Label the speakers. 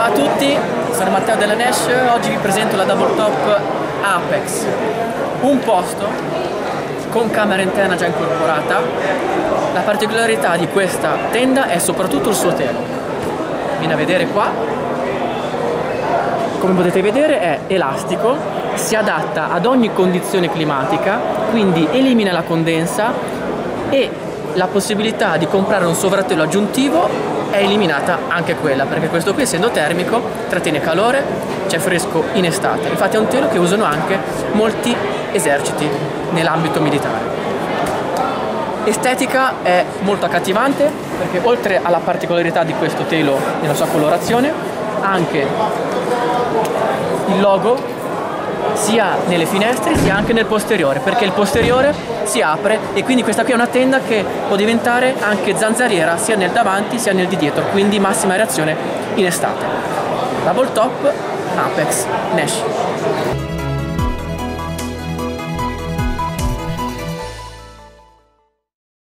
Speaker 1: all'interno della Nash oggi vi presento la Double Top Apex, un posto con camera interna già incorporata. La particolarità di questa tenda è soprattutto il suo telo. Viene a vedere qua, come potete vedere è elastico, si adatta ad ogni condizione climatica, quindi elimina la condensa e la possibilità di comprare un sovrattelo aggiuntivo è eliminata anche quella perché questo qui essendo termico trattiene calore, c'è fresco in estate. Infatti è un telo che usano anche molti eserciti nell'ambito militare. Estetica è molto accattivante perché oltre alla particolarità di questo telo nella sua colorazione anche il logo sia nelle finestre sia anche nel posteriore perché il posteriore si apre e quindi questa qui è una tenda che può diventare anche zanzariera sia nel davanti sia nel di dietro quindi massima reazione in estate. Double top Apex Nash